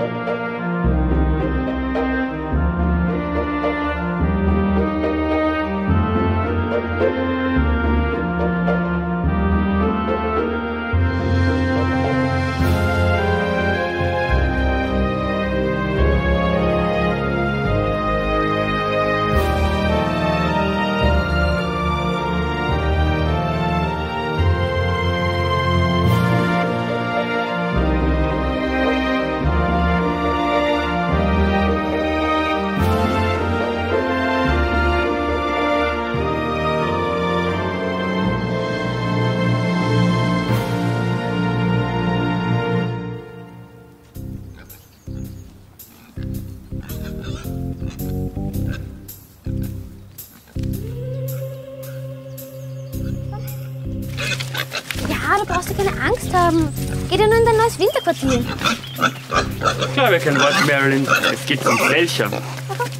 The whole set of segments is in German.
Ja, Marilyn. Es geht ums Welcher.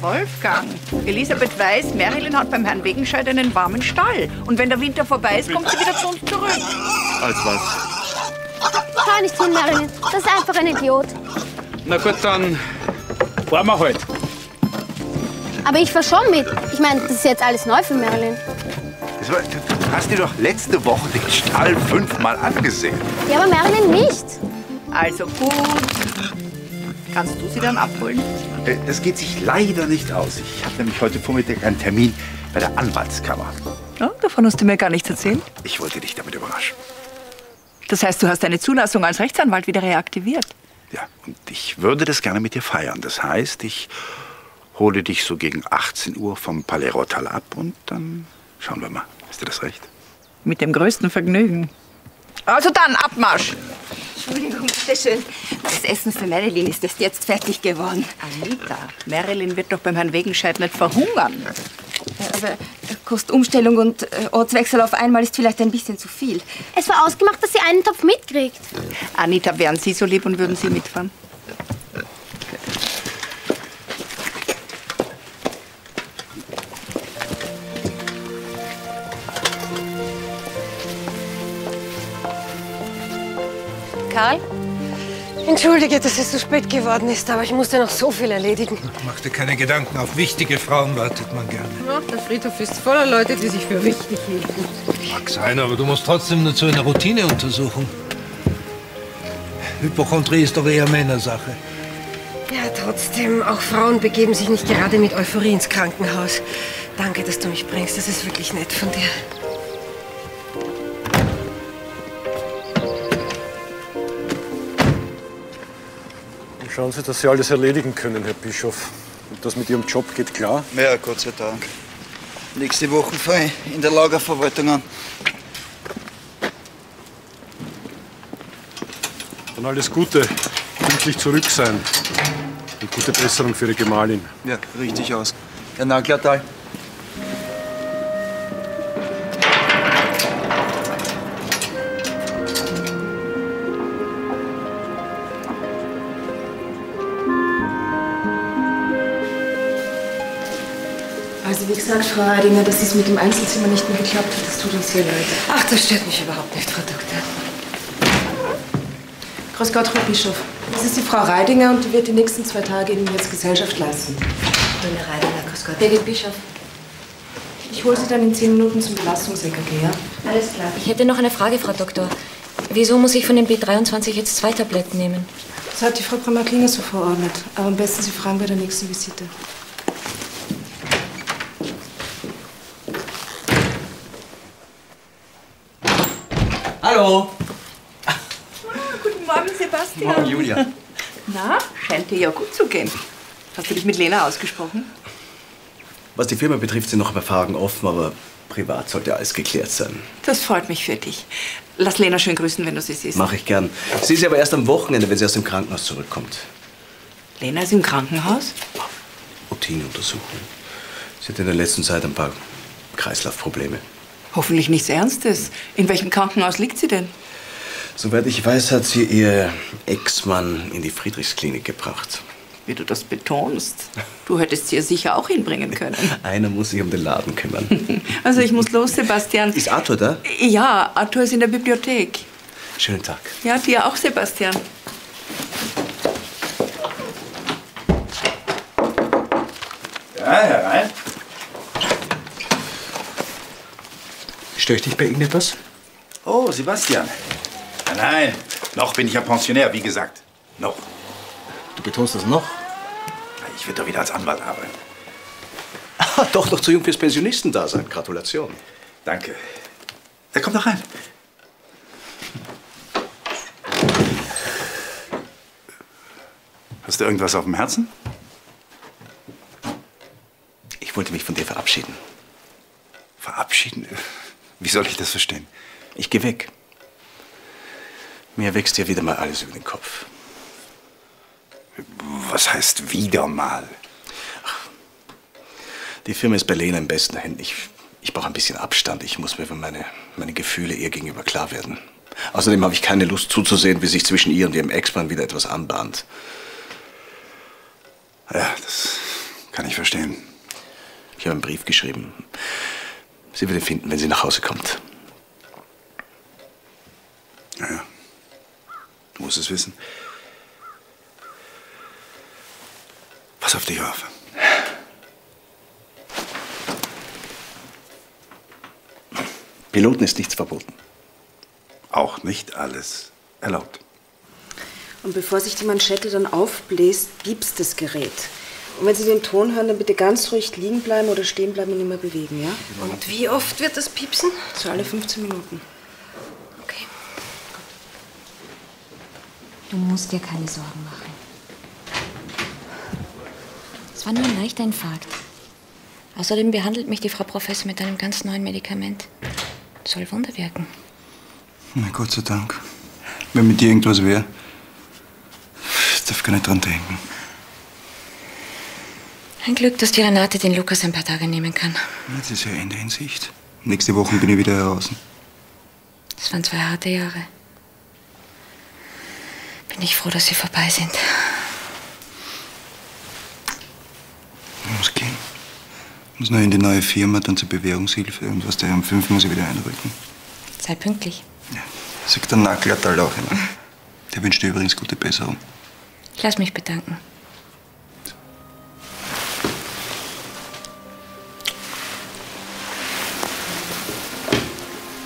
Wolfgang, Elisabeth weiß, Marilyn hat beim Herrn Wegenscheid einen warmen Stall. Und wenn der Winter vorbei ist, kommt sie wieder zu uns zurück. Als was? Schau nicht hin, Marilyn. Das ist einfach ein Idiot. Na gut, dann fahren wir halt. Aber ich fahr schon mit. Ich meine, das ist jetzt alles neu für Marilyn. War, du hast dir doch letzte Woche den Stall fünfmal angesehen. Ja, aber Marilyn nicht. Also gut. Kannst du sie dann abholen? Äh, Das geht sich leider nicht aus. Ich habe nämlich heute Vormittag einen Termin bei der Anwaltskammer. Ja, davon hast du mir gar nichts erzählt. Ich wollte dich damit überraschen. Das heißt, du hast deine Zulassung als Rechtsanwalt wieder reaktiviert. Ja, und ich würde das gerne mit dir feiern. Das heißt, ich hole dich so gegen 18 Uhr vom Palais Rotal ab und dann schauen wir mal. Ist dir das recht? Mit dem größten Vergnügen. Also dann, Abmarsch! Entschuldigung, bitteschön. Das Essen für Marilyn ist erst jetzt fertig geworden. Anita, Marilyn wird doch beim Herrn Wegenscheid nicht verhungern. Aber Kostumstellung und äh, Ortswechsel auf einmal ist vielleicht ein bisschen zu viel. Es war ausgemacht, dass sie einen Topf mitkriegt. Anita, wären Sie so lieb und würden Sie mitfahren? Karl? Entschuldige, dass es so spät geworden ist, aber ich musste noch so viel erledigen. Mach dir keine Gedanken, auf wichtige Frauen wartet man gerne. Ja, der Friedhof ist voller Leute, die sich für wichtig hielten. Mag sein, aber du musst trotzdem nur zu einer Routineuntersuchung. Hypochondrie ist doch eher Männersache. Ja, trotzdem, auch Frauen begeben sich nicht gerade mit Euphorie ins Krankenhaus. Danke, dass du mich bringst. Das ist wirklich nett von dir. Schauen Sie, dass Sie alles erledigen können, Herr Bischof. Und das mit Ihrem Job geht klar? Ja, Gott sei Dank. Nächste Woche fange ich in der Lagerverwaltung an. Dann alles Gute. Pünktlich zurück sein. Und gute Besserung für Ihre Gemahlin. Ja, richtig aus. Herr Naglertal. Gesagt, Frau Heidinger, dass es mit dem Einzelzimmer nicht mehr geklappt hat, das tut uns sehr leid. Ach, das stört mich überhaupt nicht, Frau Doktor. Grüß Gott, Frau Bischof. Das ist die Frau Reidinger und die wird die nächsten zwei Tage Ihnen jetzt Gesellschaft leisten. Meine Reidinger, grüß Gott. Birgit Bischof. Ich hole Sie dann in zehn Minuten zum Belastungs-EKG, ja? Alles klar. Ich hätte noch eine Frage, Frau Doktor. Wieso muss ich von dem B23 jetzt zwei Tabletten nehmen? Das hat die Frau Brammer-Klinger so verordnet. Aber am besten Sie fragen bei der nächsten Visite. Hallo. Guten Morgen, Sebastian. Morgen, Julia. Na, scheint dir ja gut zu gehen. Hast du dich mit Lena ausgesprochen? Was die Firma betrifft, sind noch ein paar Fragen offen, aber privat sollte alles geklärt sein. Das freut mich für dich. Lass Lena schön grüßen, wenn du sie siehst. Mache ich gern. Sie ist aber erst am Wochenende, wenn sie aus dem Krankenhaus zurückkommt. Lena ist im Krankenhaus? Routineuntersuchung. Sie hat in der letzten Zeit ein paar Kreislaufprobleme. Hoffentlich nichts Ernstes. In welchem Krankenhaus liegt sie denn? Soweit ich weiß, hat sie ihr Ex-Mann in die Friedrichsklinik gebracht. Wie du das betonst. Du hättest sie ja sicher auch hinbringen können. Einer muss sich um den Laden kümmern. Also ich muss los, Sebastian. Ist Arthur da? Ja, Arthur ist in der Bibliothek. Schönen Tag. Ja, dir auch, Sebastian. Ja, herein. Störe ich dich bei irgendetwas? Oh, Sebastian. Nein, nein, noch bin ich ja Pensionär, wie gesagt. Noch. Du betonst das noch? Ich werde doch wieder als Anwalt arbeiten. Ah, doch noch zu jung fürs Pensionistendasein. Gratulation. Danke. Ja, komm doch rein. Hast du irgendwas auf dem Herzen? Ich wollte mich von dir verabschieden. Verabschieden? Wie soll ich das verstehen? Ich gehe weg. Mir wächst ja wieder mal alles über den Kopf. Was heißt wieder mal? Die Firma ist bei Lena in besten Händen. Ich, ich brauche ein bisschen Abstand. Ich muss mir über meine, meine Gefühle ihr gegenüber klar werden. Außerdem habe ich keine Lust zuzusehen, wie sich zwischen ihr und ihrem Ex-Mann wieder etwas anbahnt. Ja, das kann ich verstehen. Ich habe einen Brief geschrieben. Sie wird ihn finden, wenn sie nach Hause kommt. Ja, ja. Du musst es wissen. Pass auf dich auf. Piloten ist nichts verboten. Auch nicht alles erlaubt. Und bevor sich die Manschette dann aufbläst, gibt's das Gerät. Und wenn Sie den Ton hören, dann bitte ganz ruhig liegen bleiben oder stehen bleiben und nicht mehr bewegen, ja? Und wie oft wird das piepsen? So alle 15 Minuten. Du musst dir keine Sorgen machen. Es war nur ein leichter Infarkt. Außerdem behandelt mich die Frau Professor mit einem ganz neuen Medikament. Soll Wunder wirken. Na Gott sei Dank. Wenn mit dir irgendwas wäre, ich darf gar nicht dran denken. Ein Glück, dass die Renate den Lukas ein paar Tage nehmen kann. Jetzt ist ja Ende in Sicht. Nächste Woche bin ich wieder draußen. Das waren zwei harte Jahre. Bin ich froh, dass sie vorbei sind. Ich muss gehen. Ich muss noch in die neue Firma, dann zur Bewährungshilfe und was der um fünf muss ich wieder einrücken. Sei pünktlich. Sagt der Nacklatal auch immer. Der wünscht dir übrigens gute Besserung. Ich lass mich bedanken.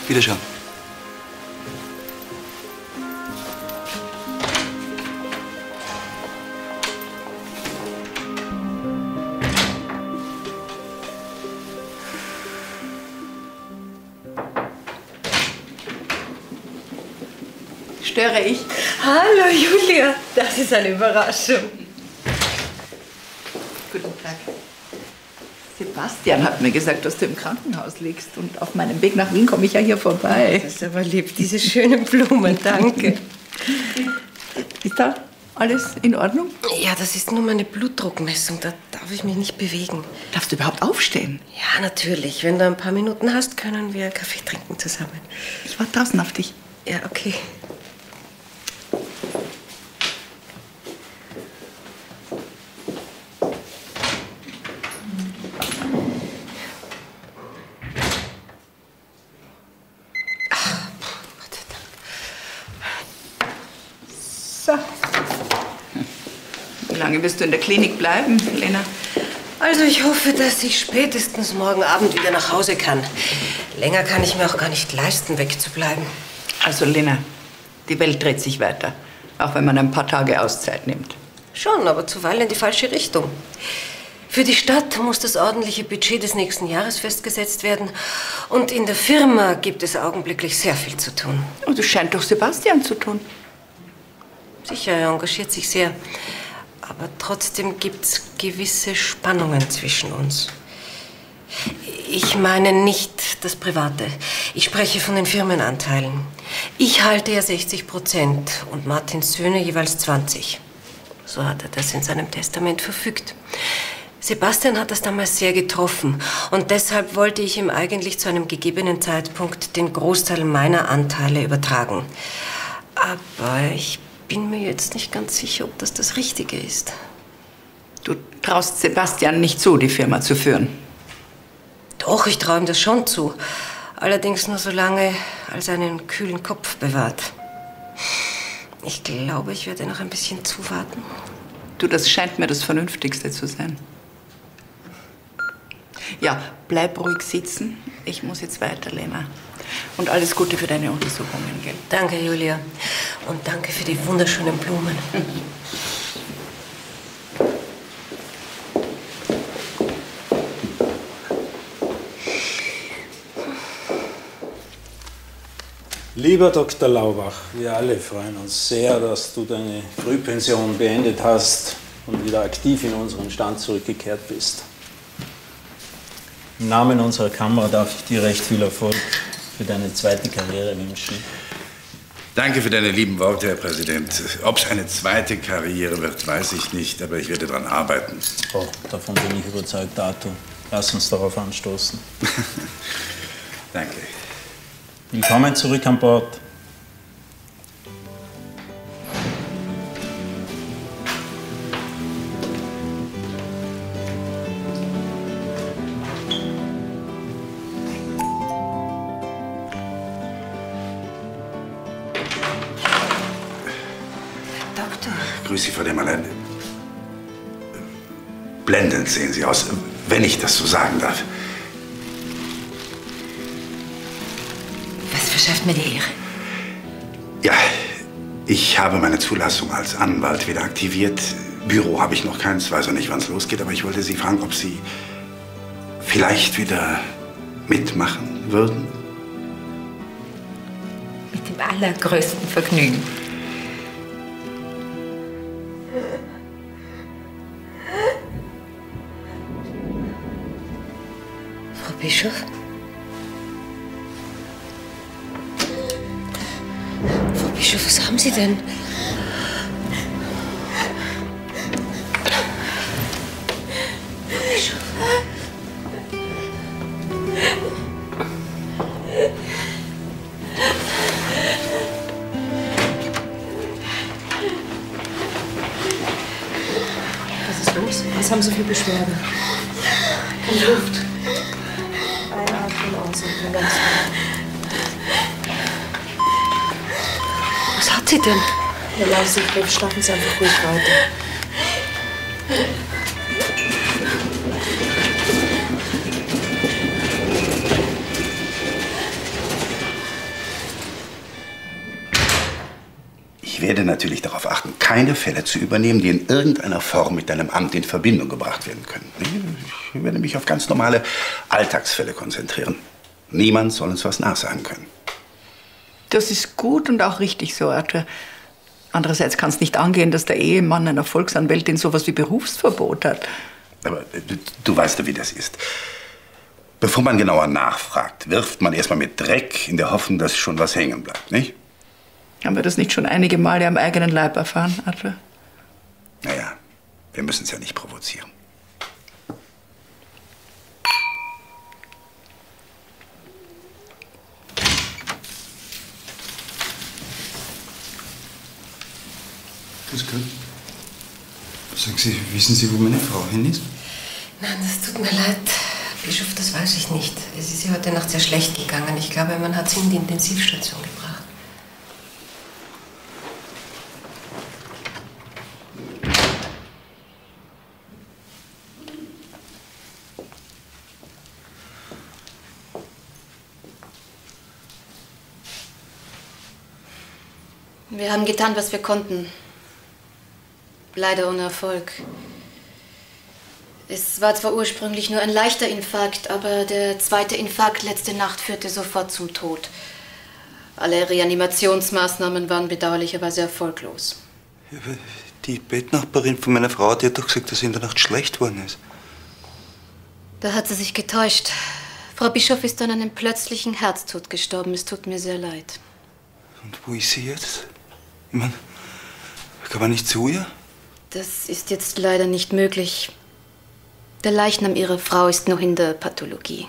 Wiederschauen. Störe ich? Hallo Julia, das ist eine Überraschung. Guten Tag. Sebastian hat mir gesagt, dass du im Krankenhaus liegst. Und auf meinem Weg nach Wien komme ich ja hier vorbei. Das ist aber lieb, diese schönen Blumen, danke. Ist da alles in Ordnung? Ja, das ist nur meine Blutdruckmessung, da darf ich mich nicht bewegen. Darfst du überhaupt aufstehen? Ja, natürlich. Wenn du ein paar Minuten hast, können wir Kaffee trinken zusammen. Ich warte draußen auf dich. Ja, okay. Wirst du in der Klinik bleiben, Lena? Also ich hoffe, dass ich spätestens morgen Abend wieder nach Hause kann. Länger kann ich mir auch gar nicht leisten, wegzubleiben. Also, Lena, die Welt dreht sich weiter. Auch wenn man ein paar Tage Auszeit nimmt. Schon, aber zuweilen in die falsche Richtung. Für die Stadt muss das ordentliche Budget des nächsten Jahres festgesetzt werden. Und in der Firma gibt es augenblicklich sehr viel zu tun. Und das scheint doch Sebastian zu tun. Sicher, er engagiert sich sehr. Aber trotzdem gibt es gewisse Spannungen zwischen uns. Ich meine nicht das Private. Ich spreche von den Firmenanteilen. Ich halte ja 60 Prozent und Martins Söhne jeweils 20. So hat er das in seinem Testament verfügt. Sebastian hat das damals sehr getroffen und deshalb wollte ich ihm eigentlich zu einem gegebenen Zeitpunkt den Großteil meiner Anteile übertragen. Aber ich bin mir jetzt nicht ganz sicher, ob das das Richtige ist. Du traust Sebastian nicht zu, die Firma zu führen. Doch, ich traue ihm das schon zu. Allerdings nur so lange, als er einen kühlen Kopf bewahrt. Ich glaube, ich werde noch ein bisschen zuwarten. Du, das scheint mir das Vernünftigste zu sein. Ja, bleib ruhig sitzen. Ich muss jetzt weiter, Lena. Und alles Gute für deine Untersuchungen, gell? Danke, Julia. Und danke für die wunderschönen Blumen. Lieber Dr. Laubach, wir alle freuen uns sehr, dass du deine Frühpension beendet hast und wieder aktiv in unseren Stand zurückgekehrt bist. Im Namen unserer Kammer darf ich dir recht viel Erfolg für deine zweite Karriere wünschen. Danke für deine lieben Worte, Herr Präsident. Ob es eine zweite Karriere wird, weiß ich nicht, aber ich werde daran arbeiten. Oh, davon bin ich überzeugt, Arthur. Lass uns darauf anstoßen. Danke. Willkommen zurück an Bord. Frau Demmerlein. Blendend sehen Sie aus, wenn ich das so sagen darf. Was verschafft mir die Ehre? Ja, ich habe meine Zulassung als Anwalt wieder aktiviert. Büro habe ich noch keins, weiß auch nicht, wann es losgeht, aber ich wollte Sie fragen, ob Sie vielleicht wieder mitmachen würden. Mit dem allergrößten Vergnügen. Bischof? Frau Bischof, was haben Sie denn? Leise Griff, schlafen Sie einfach ruhig weiter. Ich werde natürlich darauf achten, keine Fälle zu übernehmen, die in irgendeiner Form mit deinem Amt in Verbindung gebracht werden können. Ich werde mich auf ganz normale Alltagsfälle konzentrieren. Niemand soll uns was nachsagen können. Das ist gut und auch richtig so, Arthur. Andererseits kann es nicht angehen, dass der Ehemann einer Volksanwältin sowas wie Berufsverbot hat. Aber äh, du, du weißt ja, wie das ist. Bevor man genauer nachfragt, wirft man erstmal mit Dreck in der Hoffnung, dass schon was hängen bleibt, nicht? Haben wir das nicht schon einige Male am eigenen Leib erfahren, Arthur? Naja, wir müssen es ja nicht provozieren. Grüß Gott. Sagen Sie, wissen Sie, wo meine Frau hin ist? Nein, das tut mir leid, Bischof, das weiß ich nicht. Es ist ihr heute Nacht sehr schlecht gegangen. Ich glaube, man hat sie in die Intensivstation gebracht. Wir haben getan, was wir konnten. Leider ohne Erfolg. Es war zwar ursprünglich nur ein leichter Infarkt, aber der zweite Infarkt letzte Nacht führte sofort zum Tod. Alle Reanimationsmaßnahmen waren bedauerlicherweise erfolglos. Die Bettnachbarin von meiner Frau, die hat doch gesagt, dass sie in der Nacht schlecht worden ist. Da hat sie sich getäuscht. Frau Bischof ist an einem plötzlichen Herztod gestorben. Es tut mir sehr leid. Und wo ist sie jetzt? Ich meine, kann man nicht zu ihr? Das ist jetzt leider nicht möglich. Der Leichnam ihrer Frau ist noch in der Pathologie.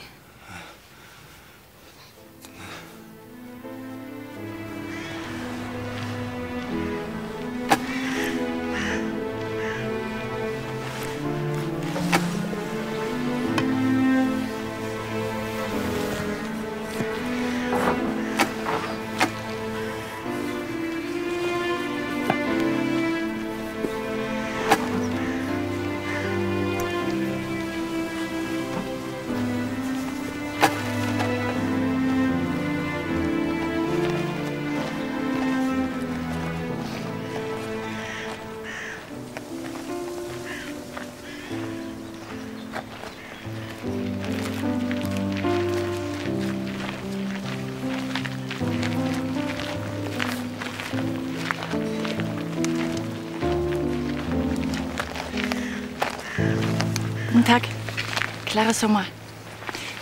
Clara Sommer.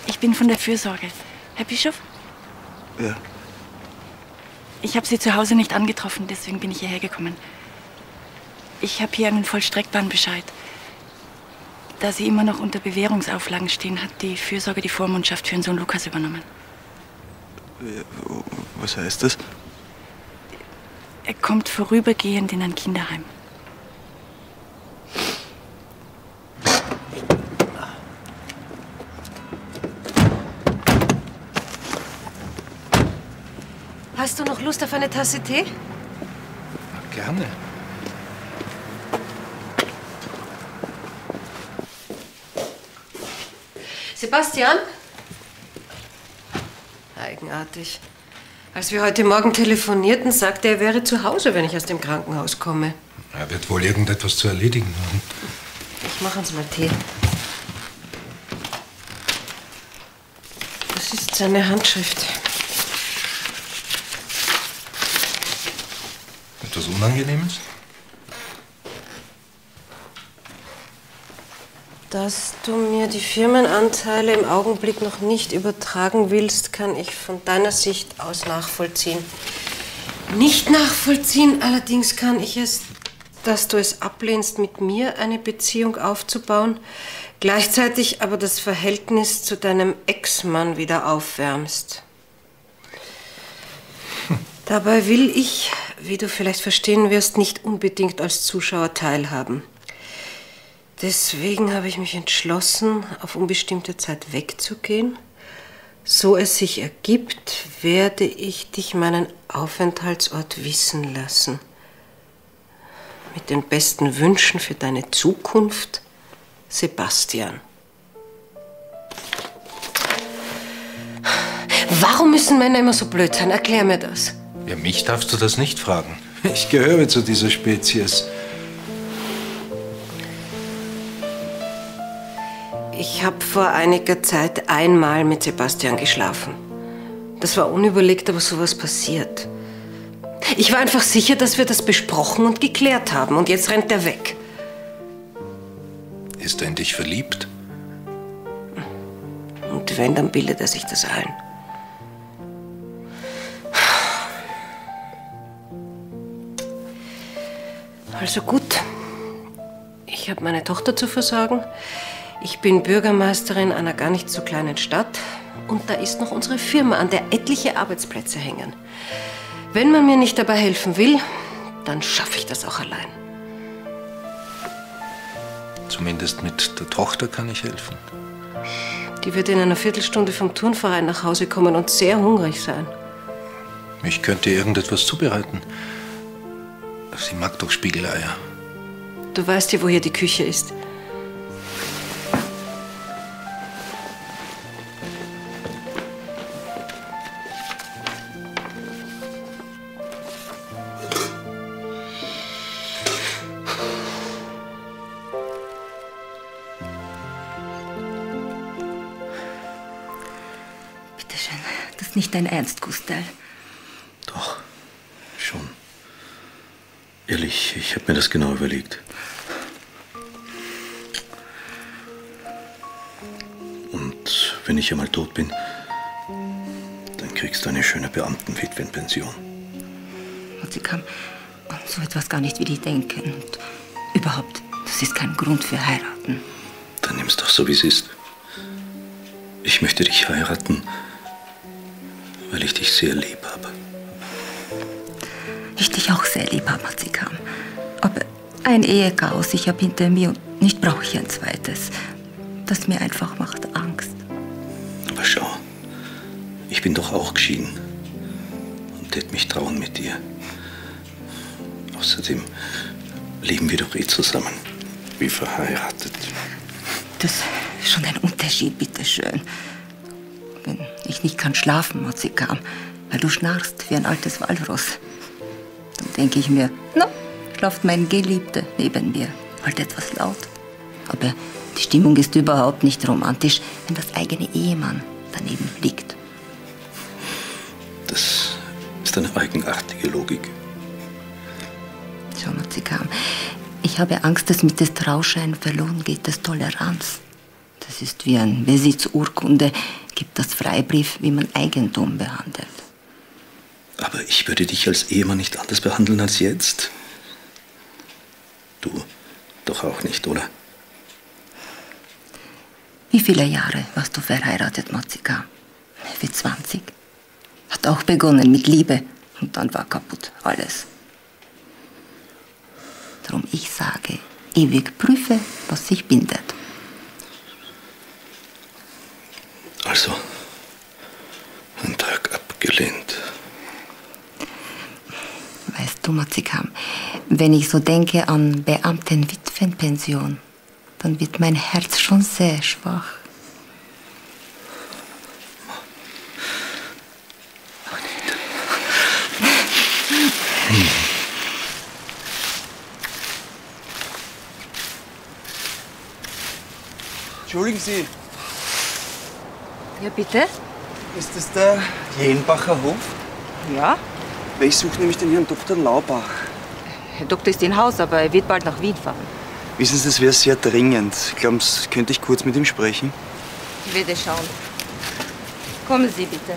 Ich bin von der Fürsorge. Herr Bischof? Ja. Ich habe Sie zu Hause nicht angetroffen, deswegen bin ich hierher gekommen. Ich habe hier einen vollstreckbaren Bescheid. Da Sie immer noch unter Bewährungsauflagen stehen, hat die Fürsorge die Vormundschaft für Ihren Sohn Lukas übernommen. Was heißt das? Er kommt vorübergehend in ein Kinderheim. Lust auf eine Tasse Tee? Gerne. Sebastian? Eigenartig. Als wir heute Morgen telefonierten, sagte er, er wäre zu Hause, wenn ich aus dem Krankenhaus komme. Er wird wohl irgendetwas zu erledigen haben. Ich mache uns mal Tee. Das ist seine Handschrift. Etwas Unangenehmes? Dass du mir die Firmenanteile im Augenblick noch nicht übertragen willst, kann ich von deiner Sicht aus nachvollziehen. Nicht nachvollziehen allerdings kann ich es, dass du es ablehnst, mit mir eine Beziehung aufzubauen, gleichzeitig aber das Verhältnis zu deinem Ex-Mann wieder aufwärmst. Dabei will ich, wie du vielleicht verstehen wirst, nicht unbedingt als Zuschauer teilhaben. Deswegen habe ich mich entschlossen, auf unbestimmte Zeit wegzugehen. So es sich ergibt, werde ich dich meinen Aufenthaltsort wissen lassen. Mit den besten Wünschen für deine Zukunft, Sebastian. Warum müssen Männer immer so blöd sein? Erklär mir das. Ja, mich darfst du das nicht fragen. Ich gehöre zu dieser Spezies. Ich habe vor einiger Zeit einmal mit Sebastian geschlafen. Das war unüberlegt, aber sowas passiert. Ich war einfach sicher, dass wir das besprochen und geklärt haben. Und jetzt rennt er weg. Ist er in dich verliebt? Und wenn, dann bildet er sich das ein. Also gut. Ich habe meine Tochter zu versorgen. Ich bin Bürgermeisterin einer gar nicht so kleinen Stadt. Und da ist noch unsere Firma, an der etliche Arbeitsplätze hängen. Wenn man mir nicht dabei helfen will, dann schaffe ich das auch allein. Zumindest mit der Tochter kann ich helfen. Die wird in einer Viertelstunde vom Turnverein nach Hause kommen und sehr hungrig sein. Ich könnte ihr irgendetwas zubereiten. Sie mag doch Spiegeleier. Du weißt ja, wo hier die Küche ist. Bitte schön. Das ist nicht dein Ernst, Gustl. Doch. Ehrlich, ich habe mir das genau überlegt. Und wenn ich einmal tot bin, dann kriegst du eine schöne Beamtenwitwenpension. Und sie kann an so etwas gar nicht wie die denken. Und überhaupt, das ist kein Grund für heiraten. Dann nimm's doch so, wie es ist. Ich möchte dich heiraten, weil ich dich sehr lieb habe. Ich dich auch sehr lieb habe, Mazikam. Aber ein Ehechaos, ich habe hinter mir und nicht brauche ich ein zweites. Das mir einfach macht Angst. Aber schau, ich bin doch auch geschieden und tät mich trauen mit dir. Außerdem leben wir doch eh zusammen, wie verheiratet. Das ist schon ein Unterschied, bitteschön. Wenn ich nicht kann schlafen, Mazikam, weil du schnarchst wie ein altes Walross, dann denke ich mir, na, schlaft mein Geliebter neben mir, halt etwas laut. Aber die Stimmung ist überhaupt nicht romantisch, wenn das eigene Ehemann daneben liegt. Das ist eine eigenartige Logik. Schau, Mazikam, ich Ich habe Angst, dass mit des Trauschein verloren geht, das Toleranz. Das ist wie ein Besitzurkunde, gibt das Freibrief, wie man Eigentum behandelt. Aber ich würde dich als Ehemann nicht anders behandeln als jetzt. Du doch auch nicht, oder? Wie viele Jahre warst du verheiratet, Mozika? Wie 20. Hat auch begonnen mit Liebe und dann war kaputt alles. Darum ich sage, ewig prüfe, was sich bindet. Also, ein Tag abgelehnt. Weißt du, Mozikam, wenn ich so denke an Beamtenwitwenpension, dann wird mein Herz schon sehr schwach. Entschuldigen Sie, Ja, bitte? ist das der Jenbacher Hof? Ja? Weil ich suche nämlich den Herrn Dr. Laubach. Herr Doktor ist in Haus, aber er wird bald nach Wien fahren. Wissen Sie, das wäre sehr dringend. Glauben Sie, könnte ich kurz mit ihm sprechen? Ich werde schauen. Kommen Sie bitte.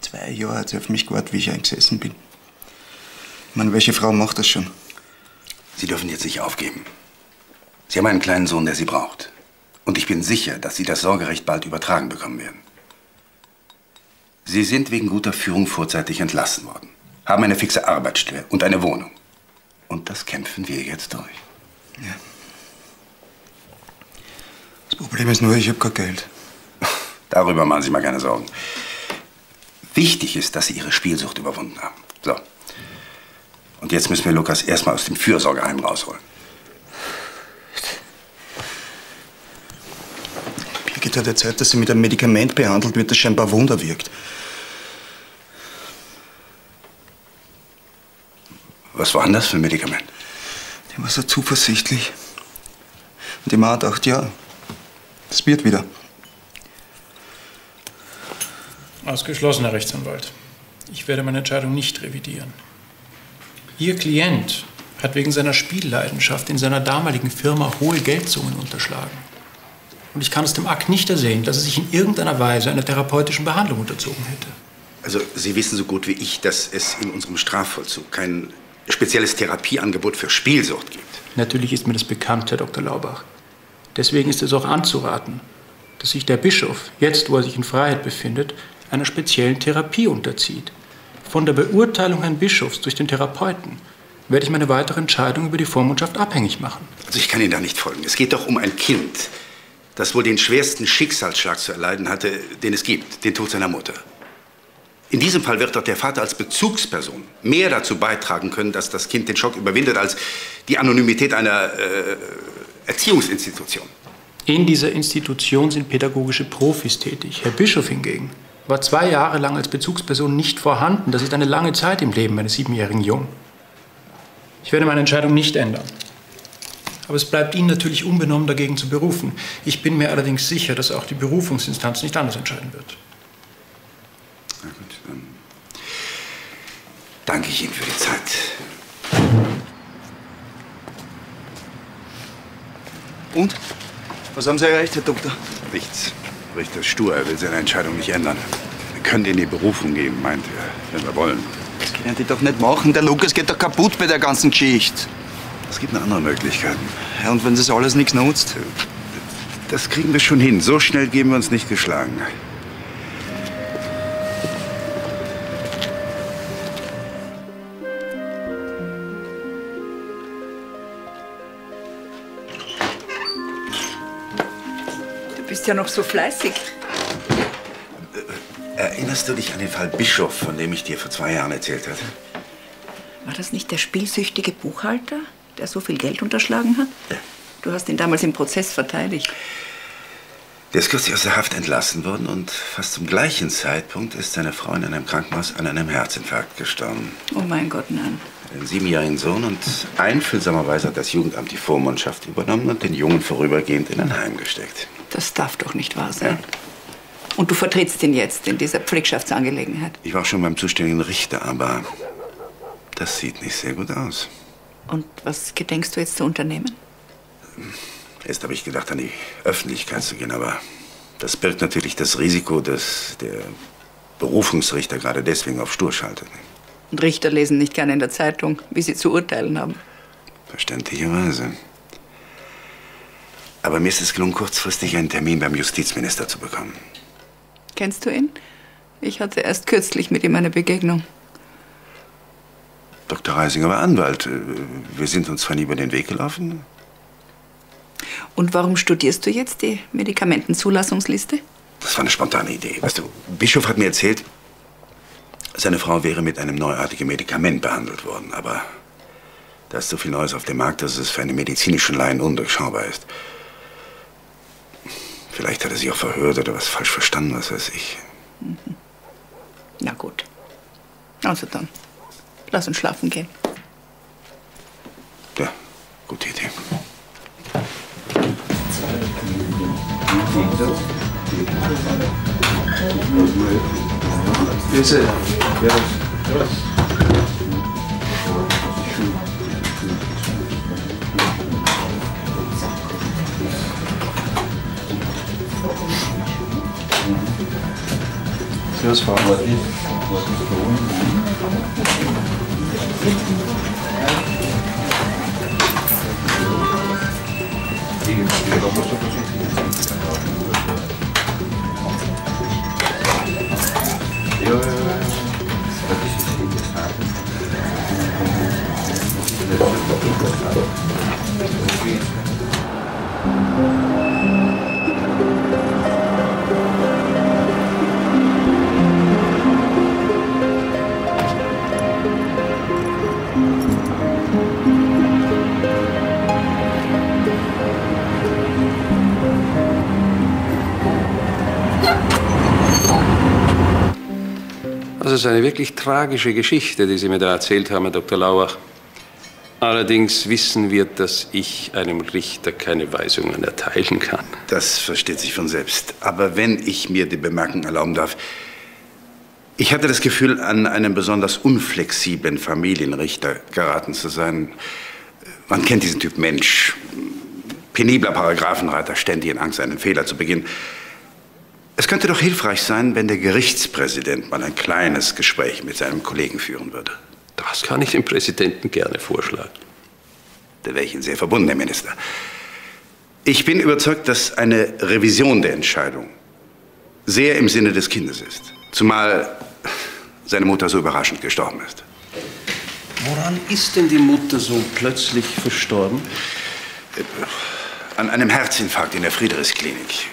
Zwei Jahre hat sie auf mich gewartet, wie ich eingesessen bin. Ich meine, welche Frau macht das schon? Sie dürfen jetzt nicht aufgeben. Sie haben einen kleinen Sohn, der Sie braucht. Und ich bin sicher, dass Sie das Sorgerecht bald übertragen bekommen werden. Sie sind wegen guter Führung vorzeitig entlassen worden, haben eine fixe Arbeitsstelle und eine Wohnung. Und das kämpfen wir jetzt durch. Ja. Das Problem ist nur, ich habe kein Geld. Darüber machen Sie mal keine Sorgen. Wichtig ist, dass Sie Ihre Spielsucht überwunden haben. So. Und jetzt müssen wir Lukas erstmal aus dem Fürsorgeheim rausholen. Birgit hat erzählt, dass sie mit einem Medikament behandelt wird, das scheinbar Wunder wirkt. Was war denn das für ein Medikament? Die war so zuversichtlich. Und die Mama dachte, ja, das wird wieder. Ausgeschlossen, Herr Rechtsanwalt. Ich werde meine Entscheidung nicht revidieren. Ihr Klient hat wegen seiner Spielleidenschaft in seiner damaligen Firma hohe Geldsummen unterschlagen. Und ich kann es dem Akt nicht ersehen, dass er sich in irgendeiner Weise einer therapeutischen Behandlung unterzogen hätte. Also, Sie wissen so gut wie ich, dass es in unserem Strafvollzug kein spezielles Therapieangebot für Spielsucht gibt. Natürlich ist mir das bekannt, Herr Dr. Laubach. Deswegen ist es auch anzuraten, dass sich der Bischof, jetzt wo er sich in Freiheit befindet, einer speziellen Therapie unterzieht. Von der Beurteilung Herrn Bischofs durch den Therapeuten werde ich meine weitere Entscheidung über die Vormundschaft abhängig machen. Also, ich kann Ihnen da nicht folgen. Es geht doch um ein Kind, das wohl den schwersten Schicksalsschlag zu erleiden hatte, den es gibt, den Tod seiner Mutter. In diesem Fall wird doch der Vater als Bezugsperson mehr dazu beitragen können, dass das Kind den Schock überwindet, als die Anonymität einer äh, Erziehungsinstitution. In dieser Institution sind pädagogische Profis tätig. Herr Bischof hingegen war zwei Jahre lang als Bezugsperson nicht vorhanden. Das ist eine lange Zeit im Leben eines siebenjährigen Jungen. Ich werde meine Entscheidung nicht ändern. Aber es bleibt Ihnen natürlich unbenommen, dagegen zu berufen. Ich bin mir allerdings sicher, dass auch die Berufungsinstanz nicht anders entscheiden wird. Na gut, dann danke ich Ihnen für die Zeit. Und? Was haben Sie erreicht, Herr Doktor? Nichts. Richter Stur, er will seine Entscheidung nicht ändern. Wir können in die Berufung gehen, meint er, wenn wir wollen. Das können die doch nicht machen. Der Lukas geht doch kaputt bei der ganzen Geschichte. Es gibt noch andere Möglichkeiten. Ja, und wenn das alles nichts nutzt? Das kriegen wir schon hin. So schnell geben wir uns nicht geschlagen. Du bist ja noch so fleißig. Erinnerst du dich an den Fall Bischof, von dem ich dir vor zwei Jahren erzählt hatte? War das nicht der spielsüchtige Buchhalter, der so viel Geld unterschlagen hat? Du hast ihn damals im Prozess verteidigt. Der ist kürzlich aus der Haft entlassen worden und fast zum gleichen Zeitpunkt ist seine Frau in einem Krankenhaus an einem Herzinfarkt gestorben. Oh mein Gott, nein. Einen siebenjährigen Sohn und einfühlsamerweise hat das Jugendamt die Vormundschaft übernommen und den Jungen vorübergehend in ein Heim gesteckt. Das darf doch nicht wahr sein. Und du vertrittst ihn jetzt in dieser Pflegschaftsangelegenheit. Ich war schon beim zuständigen Richter, aber das sieht nicht sehr gut aus. Und was gedenkst du jetzt zu unternehmen? Erst habe ich gedacht, an die Öffentlichkeit zu gehen, aber das birgt natürlich das Risiko, dass der Berufungsrichter gerade deswegen auf Stur schaltet. Und Richter lesen nicht gerne in der Zeitung, wie sie zu urteilen haben. Verständlicherweise. Aber mir ist es gelungen, kurzfristig einen Termin beim Justizminister zu bekommen. Kennst du ihn? Ich hatte erst kürzlich mit ihm eine Begegnung. Dr. Reisinger war Anwalt. Äh, Wir sind uns zwar nie über den Weg gelaufen. Und warum studierst du jetzt die Medikamentenzulassungsliste? Das war eine spontane Idee. Weißt du, Bischof hat mir erzählt, seine Frau wäre mit einem neuartigen Medikament behandelt worden. Aber da ist so viel Neues auf dem Markt, dass es für einen medizinischen Laien undurchschaubar ist. Vielleicht hat er sich auch verhört oder was falsch verstanden, was weiß ich. Na gut. Also dann, lass uns schlafen gehen. Ja, gute Idee. Grüße. Servus, Frau. Das ist eine wirklich tragische Geschichte, die Sie mir da erzählt haben, Herr Dr. Lauach. Allerdings wissen wir, dass ich einem Richter keine Weisungen erteilen kann. Das versteht sich von selbst. Aber wenn ich mir die Bemerkung erlauben darf, ich hatte das Gefühl, an einen besonders unflexiblen Familienrichter geraten zu sein. Man kennt diesen Typ Mensch. Penibler Paragraphenreiter, ständig in Angst, einen Fehler zu begehen. Es könnte doch hilfreich sein, wenn der Gerichtspräsident mal ein kleines Gespräch mit seinem Kollegen führen würde. Das kann ich dem Präsidenten gerne vorschlagen. Da wäre ich Ihnen sehr verbunden, Herr Minister. Ich bin überzeugt, dass eine Revision der Entscheidung sehr im Sinne des Kindes ist. Zumal seine Mutter so überraschend gestorben ist. Woran ist denn die Mutter so plötzlich verstorben? An einem Herzinfarkt in der Friedrichsklinik.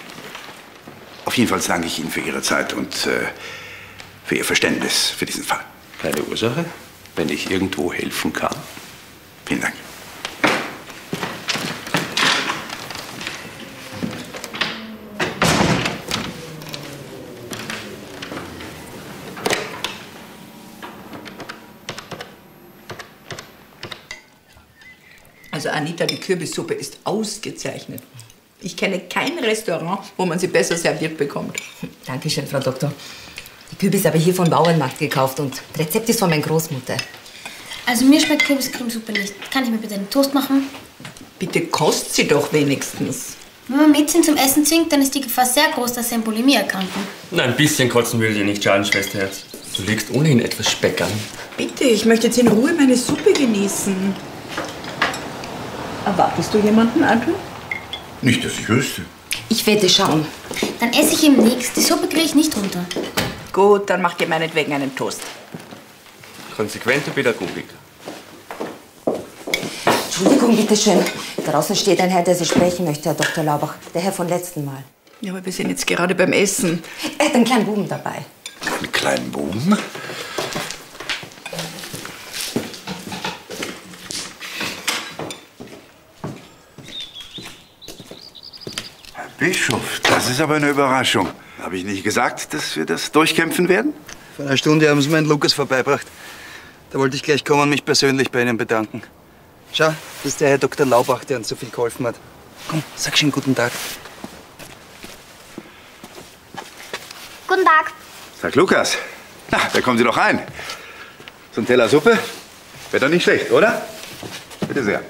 Auf jeden Fall danke ich Ihnen für Ihre Zeit und äh, für Ihr Verständnis für diesen Fall. Keine Ursache, wenn ich irgendwo helfen kann. Vielen Dank. Also Anita, die Kürbissuppe ist ausgezeichnet. Ich kenne kein Restaurant, wo man sie besser serviert bekommt. Dankeschön, Frau Doktor. Die Kürbis habe ich hier vom Bauernmarkt gekauft und das Rezept ist von meiner Großmutter. Also mir schmeckt Kürbiscremesuppe nicht. Kann ich mir bitte einen Toast machen? Bitte kost sie doch wenigstens. Wenn man Mädchen zum Essen zwingt, dann ist die Gefahr sehr groß, dass sie an Bulimie erkranken. Na, ein bisschen kotzen will dir nicht schaden, Schwesterherz. Du legst ohnehin etwas Speck an. Bitte, ich möchte jetzt in Ruhe meine Suppe genießen. Erwartest du jemanden, Anton? Nicht, dass ich wüsste. Ich werde schauen. Dann esse ich ihm nichts. Die Suppe kriege ich nicht runter. Gut, dann macht ihr meinetwegen einen Toast. Konsequente Pädagogik. Entschuldigung, bitteschön. Draußen steht ein Herr, der Sie sprechen möchte, Herr Dr. Laubach. Der Herr von letzten Mal. Ja, aber wir sind jetzt gerade beim Essen. Er hat einen kleinen Buben dabei. Einen kleinen Buben? Bischof, das ist aber eine Überraschung. Habe ich nicht gesagt, dass wir das durchkämpfen werden? Vor einer Stunde haben Sie meinen Lukas vorbeigebracht. Da wollte ich gleich kommen und mich persönlich bei Ihnen bedanken. Schau, das ist der Herr Dr. Laubach, der uns so viel geholfen hat. Komm, sag schon guten Tag. Guten Tag. Sag Lukas. Na, da kommen Sie doch rein. So ein Teller Suppe wäre doch nicht schlecht, oder? Bitte sehr.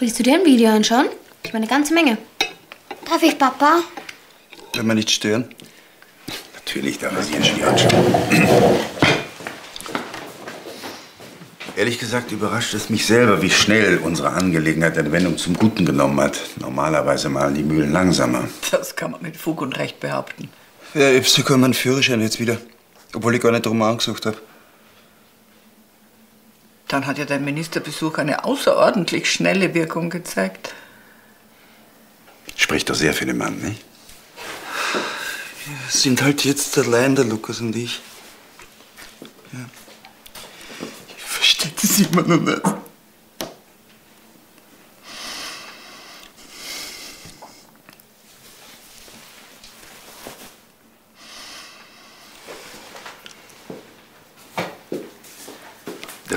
Willst du dir ein Video anschauen? Ich meine, eine ganze Menge. Darf ich, Papa? Wenn wir nicht stören. Natürlich darf er sich ein Ski anschauen. Ehrlich gesagt überrascht es mich selber, wie schnell unsere Angelegenheit eine Wendung zum Guten genommen hat. Normalerweise malen die Mühlen langsamer. Das kann man mit Fug und Recht behaupten. Ja, ich hab sogar meinen Führerschein jetzt wieder. Obwohl ich gar nicht drum angesucht habe. Dann hat ja dein Ministerbesuch eine außerordentlich schnelle Wirkung gezeigt. Spricht doch sehr für den Mann, nicht? Wir sind halt jetzt allein, der Lukas und ich. Ja. Ich verstehe das immer noch nicht.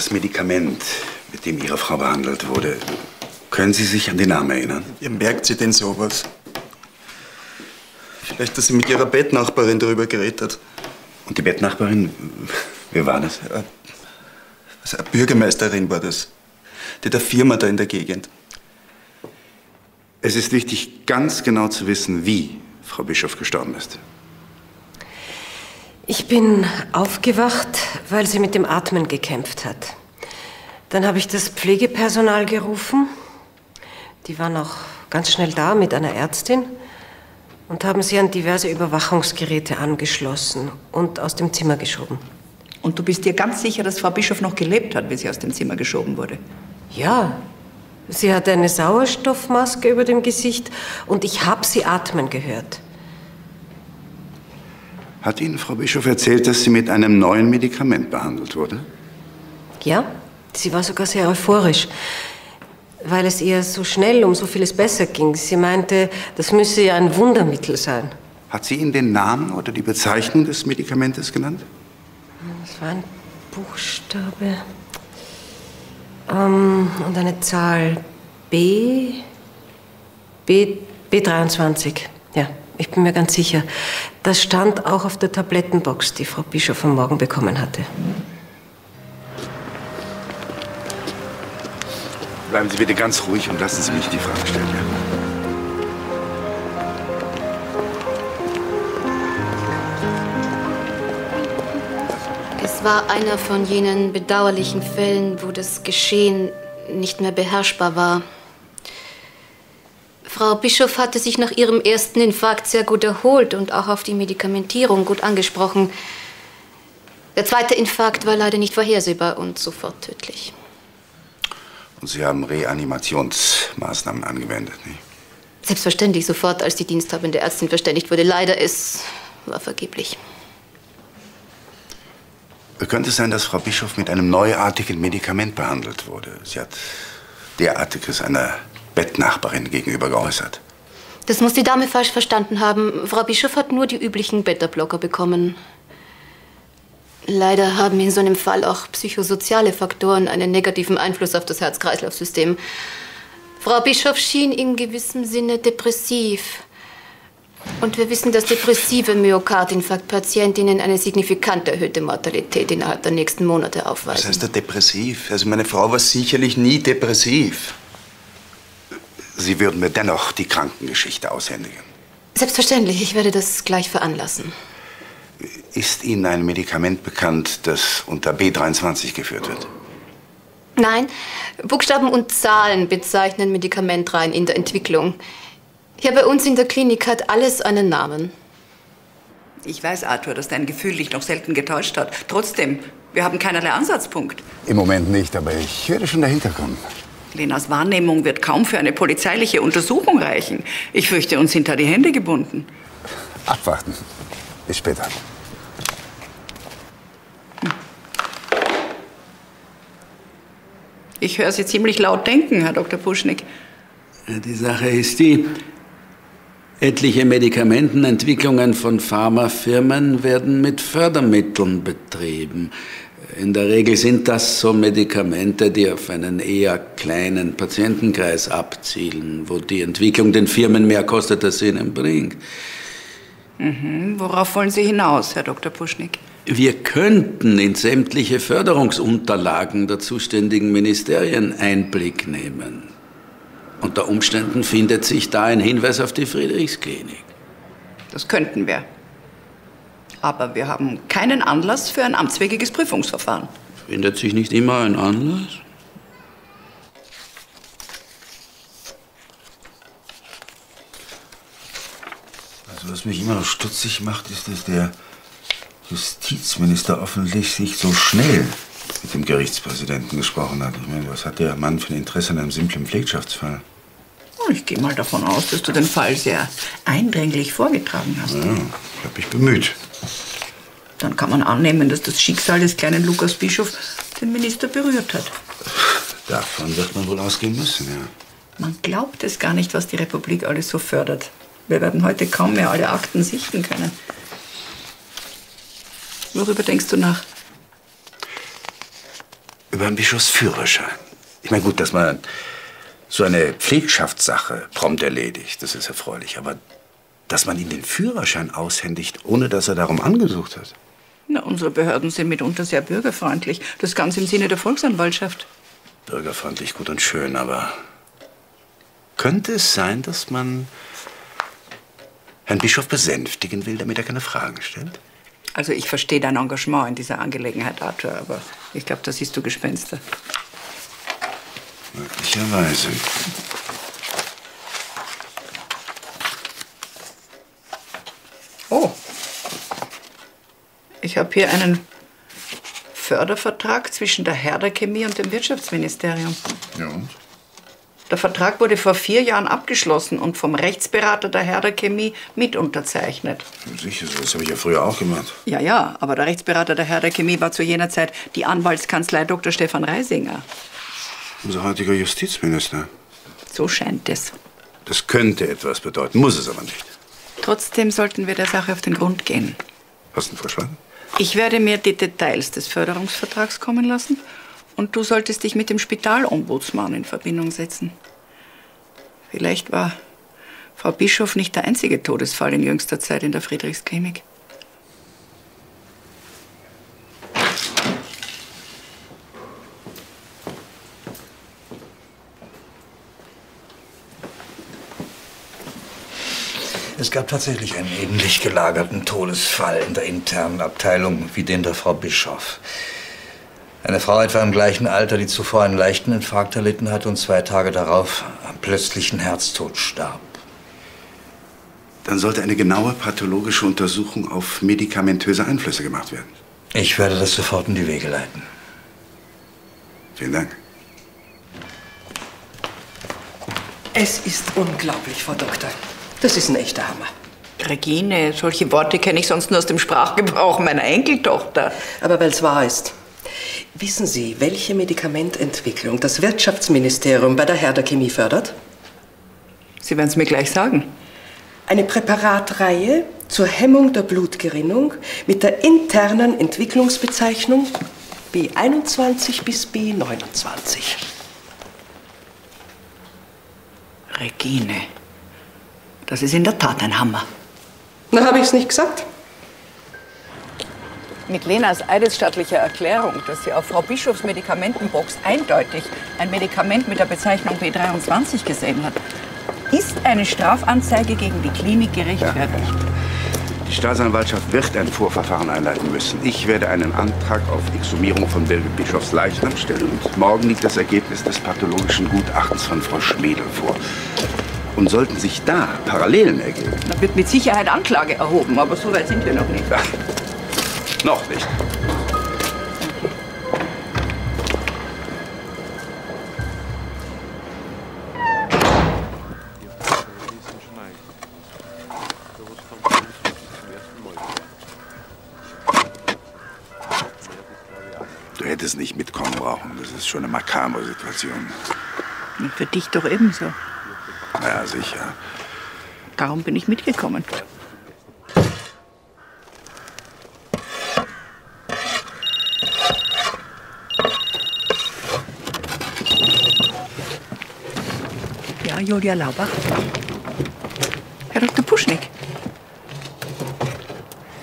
Das Medikament, mit dem Ihre Frau behandelt wurde, können Sie sich an den Namen erinnern? Wie merkt sie denn sowas? Vielleicht, dass sie mit ihrer Bettnachbarin darüber geredet hat. Und die Bettnachbarin, wer war das? Also eine Bürgermeisterin war das. Die der Firma da in der Gegend. Es ist wichtig, ganz genau zu wissen, wie Frau Bischof gestorben ist. Ich bin aufgewacht, weil sie mit dem Atmen gekämpft hat. Dann habe ich das Pflegepersonal gerufen. Die waren auch ganz schnell da mit einer Ärztin und haben sie an diverse Überwachungsgeräte angeschlossen und aus dem Zimmer geschoben. Und du bist dir ganz sicher, dass Frau Bischof noch gelebt hat, wie sie aus dem Zimmer geschoben wurde? Ja, sie hatte eine Sauerstoffmaske über dem Gesicht und ich habe sie atmen gehört. Hat Ihnen Frau Bischof erzählt, dass sie mit einem neuen Medikament behandelt wurde? Ja, sie war sogar sehr euphorisch, weil es ihr so schnell um so vieles besser ging. Sie meinte, das müsse ja ein Wundermittel sein. Hat sie Ihnen den Namen oder die Bezeichnung des Medikamentes genannt? Das war ein Buchstabe ähm, und eine Zahl B, B, B23. Ja, ich bin mir ganz sicher. Das stand auch auf der Tablettenbox, die Frau Bischof am Morgen bekommen hatte. Bleiben Sie bitte ganz ruhig und lassen Sie mich die Frage stellen. Ja? Es war einer von jenen bedauerlichen Fällen, wo das Geschehen nicht mehr beherrschbar war. Frau Bischof hatte sich nach ihrem ersten Infarkt sehr gut erholt und auch auf die Medikamentierung gut angesprochen. Der zweite Infarkt war leider nicht vorhersehbar und sofort tödlich. Und Sie haben Reanimationsmaßnahmen angewendet, nicht? Selbstverständlich sofort, als die diensthabende Ärztin verständigt wurde. Leider, es war vergeblich. Könnte es sein, dass Frau Bischof mit einem neuartigen Medikament behandelt wurde? Sie hat derartiges einer Bettnachbarin gegenüber geäußert. Das muss die Dame falsch verstanden haben. Frau Bischof hat nur die üblichen Beta-Blocker bekommen. Leider haben in so einem Fall auch psychosoziale Faktoren einen negativen Einfluss auf das Herz-Kreislauf-System. Frau Bischof schien in gewissem Sinne depressiv. Und wir wissen, dass depressive Myokardinfarktpatientinnen eine signifikant erhöhte Mortalität innerhalb der nächsten Monate Was aufweisen. heißt da depressiv? Also meine Frau war sicherlich nie depressiv. Sie würden mir dennoch die Krankengeschichte aushändigen. Selbstverständlich, ich werde das gleich veranlassen. Ist Ihnen ein Medikament bekannt, das unter B23 geführt wird? Nein, Buchstaben und Zahlen bezeichnen Medikamentreihen in der Entwicklung. Hier bei uns in der Klinik hat alles einen Namen. Ich weiß, Arthur, dass dein Gefühl dich noch selten getäuscht hat. Trotzdem, wir haben keinerlei Ansatzpunkt. Im Moment nicht, aber ich werde schon dahinter kommen. Lenas Wahrnehmung wird kaum für eine polizeiliche Untersuchung reichen. Ich fürchte, uns sind da die Hände gebunden. Abwarten. Bis später. Ich höre Sie ziemlich laut denken, Herr Dr. Puschnik. Die Sache ist die, etliche Medikamentenentwicklungen von Pharmafirmen werden mit Fördermitteln betrieben. In der Regel sind das so Medikamente, die auf einen eher kleinen Patientenkreis abzielen, wo die Entwicklung den Firmen mehr kostet, als sie ihnen bringt. Mhm. Worauf wollen Sie hinaus, Herr Dr. Puschnik? Wir könnten in sämtliche Förderungsunterlagen der zuständigen Ministerien Einblick nehmen. Unter Umständen findet sich da ein Hinweis auf die Friedrichsklinik. Das könnten wir. Aber wir haben keinen Anlass für ein amtswägiges Prüfungsverfahren. Findet sich nicht immer ein Anlass? Also was mich immer noch stutzig macht, ist, dass der Justizminister offensichtlich so schnell mit dem Gerichtspräsidenten gesprochen hat. Ich meine, was hat der Mann für ein Interesse an einem simplen Pflegschaftsfall? Oh, Ich gehe mal davon aus, dass du den Fall sehr eindringlich vorgetragen hast. Ja, ich habe mich bemüht. Dann kann man annehmen, dass das Schicksal des kleinen Lukas Bischof den Minister berührt hat. Davon wird man wohl ausgehen müssen, ja. Man glaubt es gar nicht, was die Republik alles so fördert. Wir werden heute kaum mehr alle Akten sichten können. Worüber denkst du nach? Über einen Bischofsführerschein. Ich meine, gut, dass man so eine Pflegschaftssache prompt erledigt, das ist erfreulich. Aber dass man ihm den Führerschein aushändigt, ohne dass er darum angesucht hat. Na, unsere Behörden sind mitunter sehr bürgerfreundlich. Das ganz im Sinne der Volksanwaltschaft. Bürgerfreundlich gut und schön, aber könnte es sein, dass man Herrn Bischof besänftigen will, damit er keine Fragen stellt? Also ich verstehe dein Engagement in dieser Angelegenheit, Arthur, aber ich glaube, da siehst du Gespenster. Möglicherweise. Ich habe hier einen Fördervertrag zwischen der Herder Chemie und dem Wirtschaftsministerium. Ja, und? Der Vertrag wurde vor vier Jahren abgeschlossen und vom Rechtsberater der Herder Chemie mit unterzeichnet. Sicher, das habe ich ja früher auch gemacht. Ja, ja, aber der Rechtsberater der Herder Chemie war zu jener Zeit die Anwaltskanzlei Dr. Stefan Reisinger. Unser heutiger Justizminister. So scheint es. Das könnte etwas bedeuten, muss es aber nicht. Trotzdem sollten wir der Sache auf den Grund gehen. Hast du einen Vorschlag? Ich werde mir die Details des Förderungsvertrags kommen lassen und du solltest dich mit dem Spitalombudsmann in Verbindung setzen. Vielleicht war Frau Bischof nicht der einzige Todesfall in jüngster Zeit in der Friedrichsklinik. Es gab tatsächlich einen ähnlich gelagerten Todesfall in der internen Abteilung wie den der Frau Bischof. Eine Frau etwa im gleichen Alter, die zuvor einen leichten Infarkt erlitten hat und zwei Tage darauf am plötzlichen Herztod starb. Dann sollte eine genaue pathologische Untersuchung auf medikamentöse Einflüsse gemacht werden. Ich werde das sofort in die Wege leiten. Vielen Dank. Es ist unglaublich, Frau Doktor. Das ist ein echter Hammer. Regine, solche Worte kenne ich sonst nur aus dem Sprachgebrauch meiner Enkeltochter. Aber weil es wahr ist. Wissen Sie, welche Medikamententwicklung das Wirtschaftsministerium bei der Herder Chemie fördert? Sie werden es mir gleich sagen. Eine Präparatreihe zur Hemmung der Blutgerinnung mit der internen Entwicklungsbezeichnung B21 bis B29. Regine, das ist in der Tat ein Hammer. Na, habe ich es nicht gesagt? Mit Lenas eidesstattlicher Erklärung, dass sie auf Frau Bischofs Medikamentenbox eindeutig ein Medikament mit der Bezeichnung B23 gesehen hat, ist eine Strafanzeige gegen die Klinik gerechtfertigt. Die Staatsanwaltschaft wird ein Vorverfahren einleiten müssen. Ich werde einen Antrag auf Exhumierung von Birgit Bischofs Leichnam stellen und morgen liegt das Ergebnis des pathologischen Gutachtens von Frau Schmedel vor. Und sollten sich da Parallelen ergeben, Da wird mit Sicherheit Anklage erhoben, aber so weit sind wir noch nicht. noch nicht. Du hättest nicht mitkommen brauchen. Das ist schon eine makabre Situation. Und für dich doch ebenso. Ja, sicher. Darum bin ich mitgekommen. Ja, Julia Laubach. Herr Dr. Puschnick.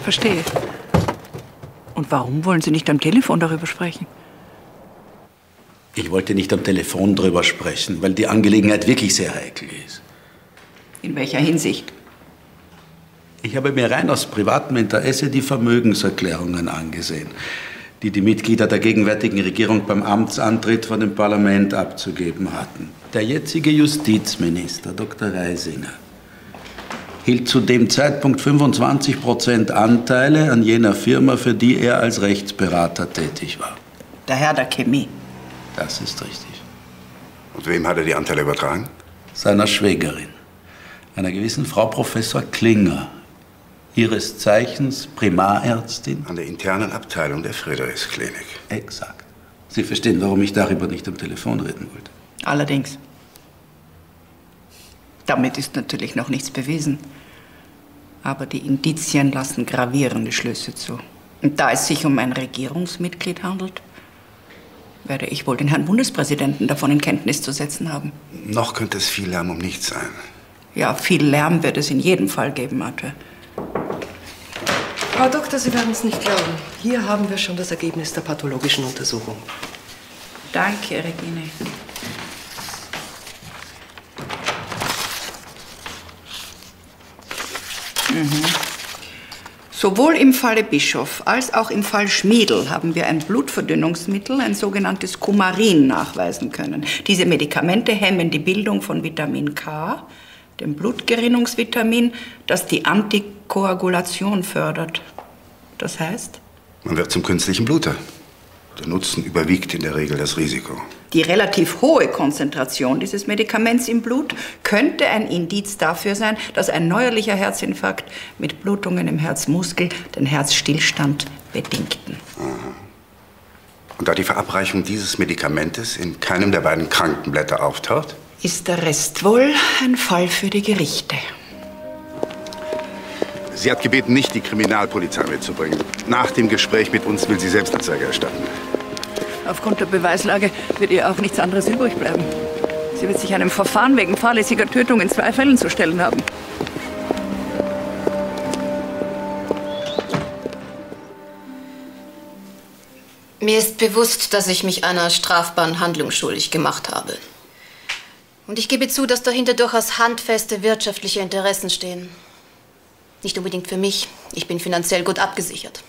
Verstehe. Und warum wollen Sie nicht am Telefon darüber sprechen? Ich wollte nicht am Telefon drüber sprechen, weil die Angelegenheit wirklich sehr heikel ist. In welcher Hinsicht? Ich habe mir rein aus privatem Interesse die Vermögenserklärungen angesehen, die die Mitglieder der gegenwärtigen Regierung beim Amtsantritt vor dem Parlament abzugeben hatten. Der jetzige Justizminister, Dr. Reisinger, hielt zu dem Zeitpunkt 25 Prozent Anteile an jener Firma, für die er als Rechtsberater tätig war. Der Herr der Chemie. Das ist richtig. Und wem hat er die Anteile übertragen? Seiner Schwägerin, einer gewissen Frau Professor Klinger, ihres Zeichens Primarärztin. An der internen Abteilung der Friedrichsklinik. Exakt. Sie verstehen, warum ich darüber nicht am Telefon reden wollte. Allerdings. Damit ist natürlich noch nichts bewiesen. Aber die Indizien lassen gravierende Schlüsse zu. Und da es sich um ein Regierungsmitglied handelt, werde ich wohl den Herrn Bundespräsidenten davon in Kenntnis zu setzen haben. Noch könnte es viel Lärm um nichts sein. Ja, viel Lärm wird es in jedem Fall geben, Arthur. Frau Doktor, Sie werden es nicht glauben. Hier haben wir schon das Ergebnis der pathologischen Untersuchung. Danke, Regine. Mhm. Sowohl im Falle Bischof als auch im Fall Schmiedl haben wir ein Blutverdünnungsmittel, ein sogenanntes Kumarin, nachweisen können. Diese Medikamente hemmen die Bildung von Vitamin K, dem Blutgerinnungsvitamin, das die Antikoagulation fördert. Das heißt, Man wird zum künstlichen Bluter. Der Nutzen überwiegt in der Regel das Risiko. Die relativ hohe Konzentration dieses Medikaments im Blut könnte ein Indiz dafür sein, dass ein neuerlicher Herzinfarkt mit Blutungen im Herzmuskel den Herzstillstand bedingten. Und da die Verabreichung dieses Medikamentes in keinem der beiden Krankenblätter auftaucht, Ist der Rest wohl ein Fall für die Gerichte? sie hat gebeten, nicht die Kriminalpolizei mitzubringen. Nach dem Gespräch mit uns will sie Selbstanzeige erstatten. Aufgrund der Beweislage wird ihr auch nichts anderes übrig bleiben. Sie wird sich einem Verfahren wegen fahrlässiger Tötung in zwei Fällen zu stellen haben. Mir ist bewusst, dass ich mich einer strafbaren Handlung schuldig gemacht habe. Und ich gebe zu, dass dahinter durchaus handfeste wirtschaftliche Interessen stehen. Nicht unbedingt für mich. Ich bin finanziell gut abgesichert.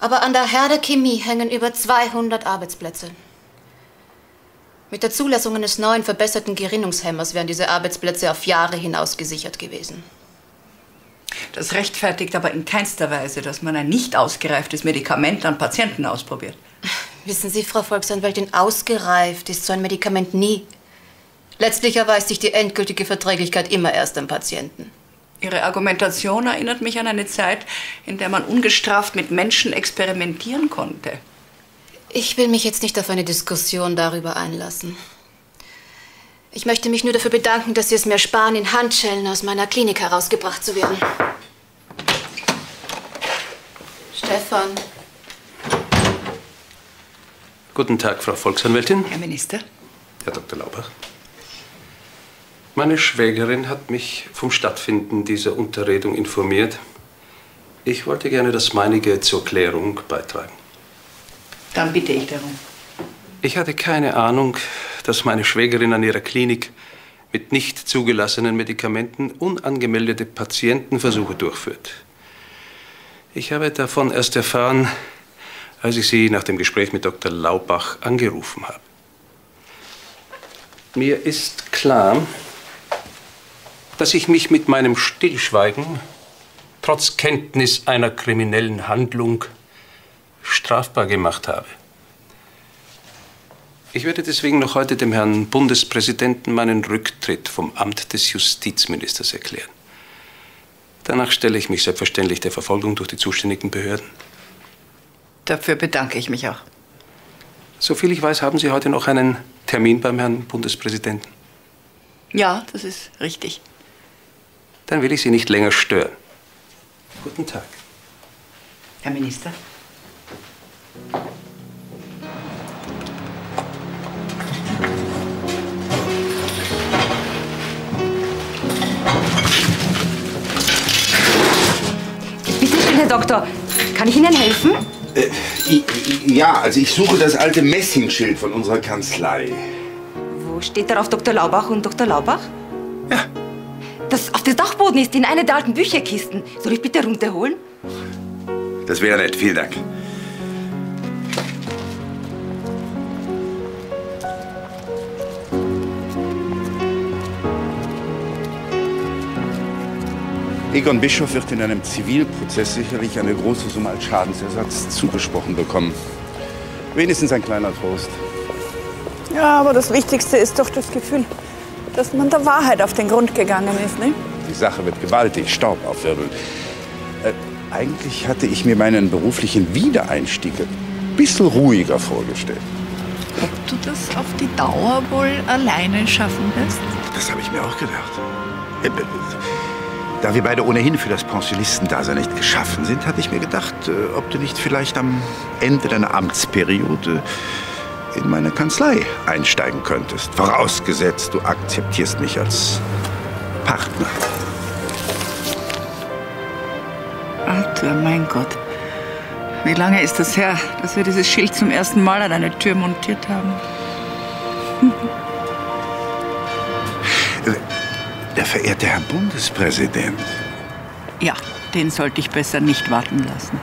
Aber an der Herde Chemie hängen über 200 Arbeitsplätze. Mit der Zulassung eines neuen verbesserten Gerinnungshemmers wären diese Arbeitsplätze auf Jahre hinaus gesichert gewesen. Das rechtfertigt aber in keinster Weise, dass man ein nicht ausgereiftes Medikament an Patienten ausprobiert. Wissen Sie, Frau Volksanwältin, ausgereift ist so ein Medikament nie. Letztlich erweist sich die endgültige Verträglichkeit immer erst am Patienten. Ihre Argumentation erinnert mich an eine Zeit, in der man ungestraft mit Menschen experimentieren konnte. Ich will mich jetzt nicht auf eine Diskussion darüber einlassen. Ich möchte mich nur dafür bedanken, dass Sie es mir sparen, in Handschellen aus meiner Klinik herausgebracht zu werden. Stefan, Guten Tag, Frau Volksanwältin. Herr Minister. Herr Dr. Laubach. Meine Schwägerin hat mich vom Stattfinden dieser Unterredung informiert. Ich wollte gerne das meinige zur Klärung beitragen. Dann bitte ich darum. Ich hatte keine Ahnung, dass meine Schwägerin an ihrer Klinik mit nicht zugelassenen Medikamenten unangemeldete Patientenversuche durchführt. Ich habe davon erst erfahren, als ich sie nach dem Gespräch mit Dr. Laubach angerufen habe. Mir ist klar, dass ich mich mit meinem Stillschweigen trotz Kenntnis einer kriminellen Handlung strafbar gemacht habe. Ich werde deswegen noch heute dem Herrn Bundespräsidenten meinen Rücktritt vom Amt des Justizministers erklären. Danach stelle ich mich selbstverständlich der Verfolgung durch die zuständigen Behörden. Dafür bedanke ich mich auch. Soviel ich weiß, haben Sie heute noch einen Termin beim Herrn Bundespräsidenten. Ja, das ist richtig. Dann will ich Sie nicht länger stören. Guten Tag. Herr Minister. Bitte schön, Herr Doktor. Kann ich Ihnen helfen? Äh, ja, also ich suche das alte Messingschild von unserer Kanzlei. Wo steht darauf Dr. Laubach und Dr. Laubach? Ja, das auf dem Dachboden ist in einer der alten Bücherkisten. Soll ich bitte runterholen? Das wäre nett, vielen Dank. Egon Bischof wird in einem Zivilprozess sicherlich eine große Summe als Schadensersatz zugesprochen bekommen. Wenigstens ein kleiner Trost. Ja, aber das Wichtigste ist doch das Gefühl, dass man der Wahrheit auf den Grund gegangen ist, ne? Die Sache wird gewaltig Staub aufwirbeln. Äh, eigentlich hatte ich mir meinen beruflichen Wiedereinstieg ein bisschen ruhiger vorgestellt. Ob du das auf die Dauer wohl alleine schaffen wirst? Das habe ich mir auch gedacht. Äh, Da wir beide ohnehin für das Pensionistendasein nicht geschaffen sind, hatte ich mir gedacht, äh, ob du nicht vielleicht am Ende deiner Amtsperiode in meine Kanzlei einsteigen könntest. Vorausgesetzt, du akzeptierst mich als Partner. Arthur, mein Gott. Wie lange ist das her, dass wir dieses Schild zum ersten Mal an eine Tür montiert haben? Der verehrte Herr Bundespräsident. Ja, den sollte ich besser nicht warten lassen.